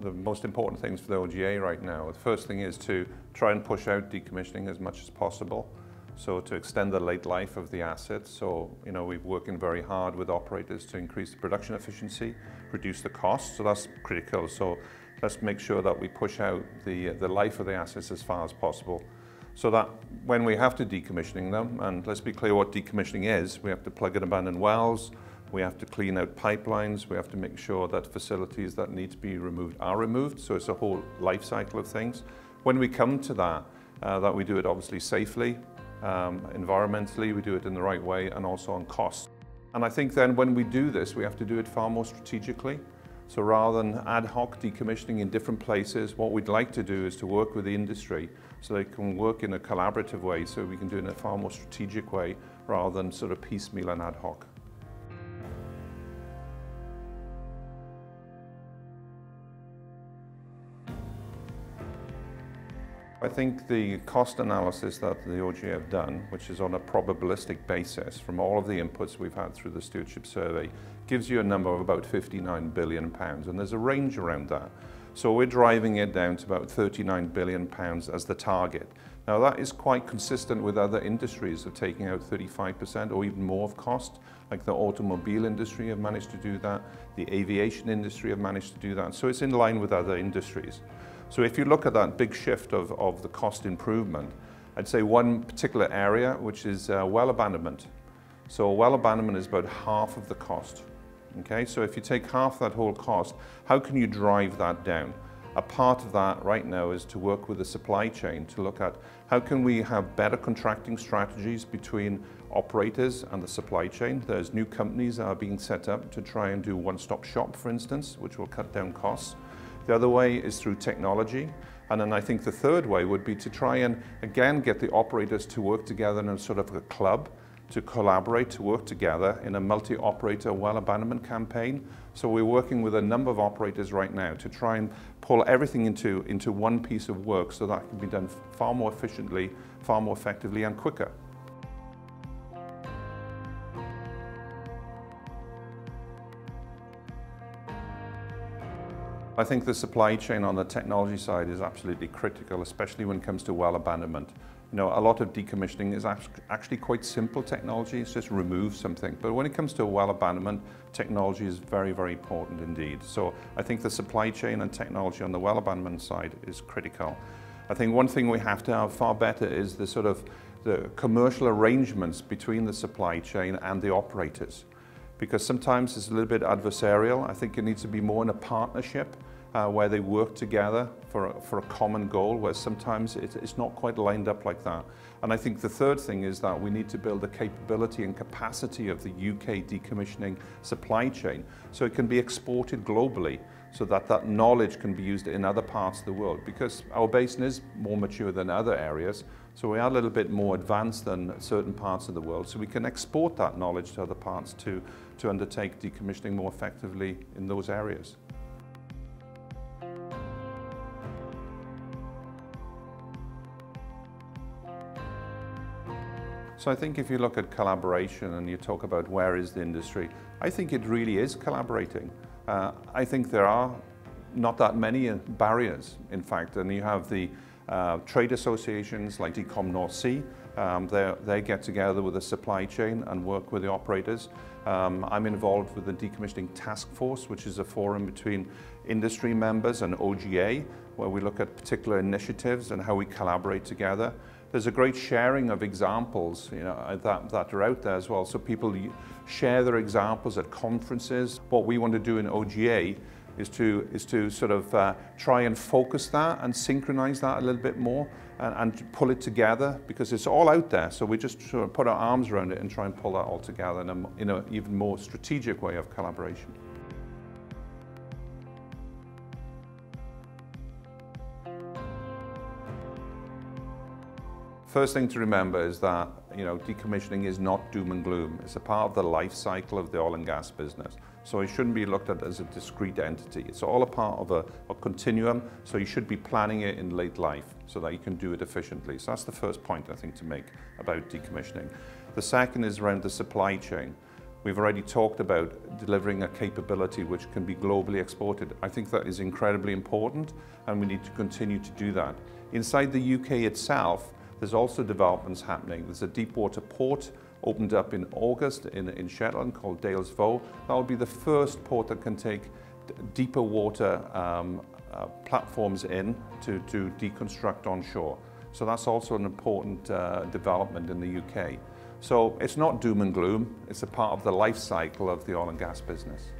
the most important things for the OGA right now. The first thing is to try and push out decommissioning as much as possible. So to extend the late life of the assets. So, you know, we're working very hard with operators to increase the production efficiency, reduce the cost. So that's critical. So let's make sure that we push out the, the life of the assets as far as possible. So that when we have to decommissioning them, and let's be clear what decommissioning is, we have to plug and abandon wells, we have to clean out pipelines. We have to make sure that facilities that need to be removed are removed. So it's a whole life cycle of things. When we come to that, uh, that we do it obviously safely, um, environmentally, we do it in the right way, and also on cost. And I think then when we do this, we have to do it far more strategically. So rather than ad hoc decommissioning in different places, what we'd like to do is to work with the industry so they can work in a collaborative way so we can do it in a far more strategic way rather than sort of piecemeal and ad hoc. I think the cost analysis that the OGA have done, which is on a probabilistic basis from all of the inputs we've had through the stewardship survey, gives you a number of about 59 billion pounds, and there's a range around that. So we're driving it down to about 39 billion pounds as the target. Now that is quite consistent with other industries of taking out 35% or even more of cost, like the automobile industry have managed to do that, the aviation industry have managed to do that. So it's in line with other industries. So if you look at that big shift of, of the cost improvement, I'd say one particular area, which is uh, well abandonment. So well abandonment is about half of the cost. Okay, so if you take half that whole cost, how can you drive that down? A part of that right now is to work with the supply chain to look at how can we have better contracting strategies between operators and the supply chain. There's new companies that are being set up to try and do one-stop shop, for instance, which will cut down costs. The other way is through technology. And then I think the third way would be to try and, again, get the operators to work together in a sort of a club, to collaborate, to work together in a multi-operator well abandonment campaign. So we're working with a number of operators right now to try and pull everything into, into one piece of work so that can be done far more efficiently, far more effectively and quicker. I think the supply chain on the technology side is absolutely critical, especially when it comes to well abandonment. You know, a lot of decommissioning is actually quite simple technology, it's just remove something. But when it comes to well abandonment, technology is very, very important indeed. So I think the supply chain and technology on the well abandonment side is critical. I think one thing we have to have far better is the sort of the commercial arrangements between the supply chain and the operators because sometimes it's a little bit adversarial. I think it needs to be more in a partnership uh, where they work together for a, for a common goal, where sometimes it, it's not quite lined up like that. And I think the third thing is that we need to build the capability and capacity of the UK decommissioning supply chain so it can be exported globally so that that knowledge can be used in other parts of the world because our basin is more mature than other areas so we are a little bit more advanced than certain parts of the world so we can export that knowledge to other parts to, to undertake decommissioning more effectively in those areas. So I think if you look at collaboration and you talk about where is the industry, I think it really is collaborating. Uh, I think there are not that many barriers, in fact, and you have the uh, trade associations like Decom North Sea, um, they get together with the supply chain and work with the operators. Um, I'm involved with the Decommissioning Task Force, which is a forum between industry members and OGA, where we look at particular initiatives and how we collaborate together there's a great sharing of examples you know, that, that are out there as well. So people share their examples at conferences. What we want to do in OGA is to, is to sort of uh, try and focus that and synchronize that a little bit more and, and, pull it together because it's all out there. So we just sort of put our arms around it and try and pull that all together in an in a even more strategic way of collaboration. First thing to remember is that you know decommissioning is not doom and gloom. It's a part of the life cycle of the oil and gas business. So it shouldn't be looked at as a discrete entity. It's all a part of a, a continuum, so you should be planning it in late life so that you can do it efficiently. So that's the first point I think to make about decommissioning. The second is around the supply chain. We've already talked about delivering a capability which can be globally exported. I think that is incredibly important and we need to continue to do that. Inside the UK itself, there's also developments happening. There's a deep water port opened up in August in, in Shetland called Dales Voe. That will be the first port that can take deeper water um, uh, platforms in to, to deconstruct onshore. So that's also an important uh, development in the UK. So it's not doom and gloom, it's a part of the life cycle of the oil and gas business.